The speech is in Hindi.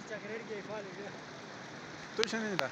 zicea cred că e fală. Точно не так.